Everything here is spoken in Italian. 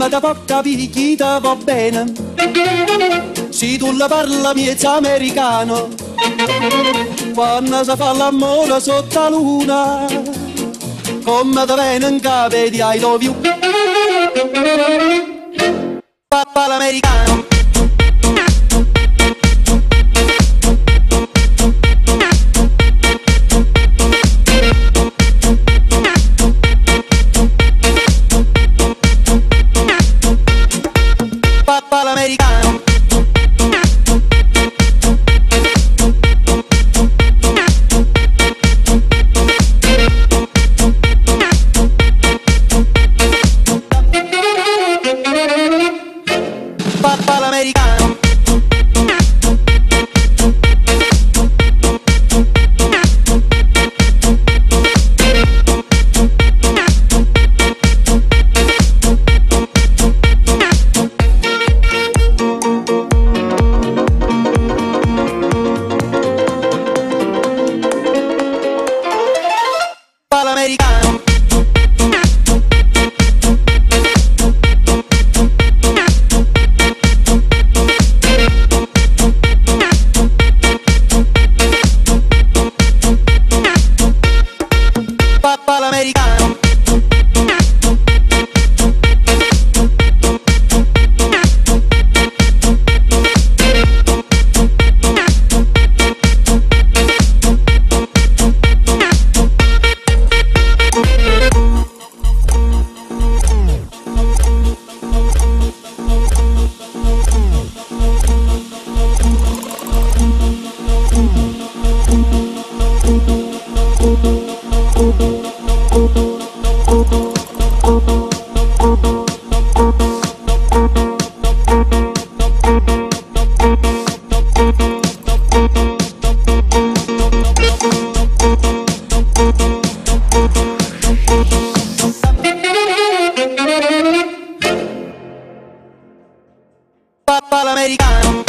Come da porca picchita va bene. Se tu la parla miezza americano. Quando si fa l'amore sotto la luna Come da viene in capo di I love you Papà l'americano Papà l'americano Papà l'americano Papa l'americano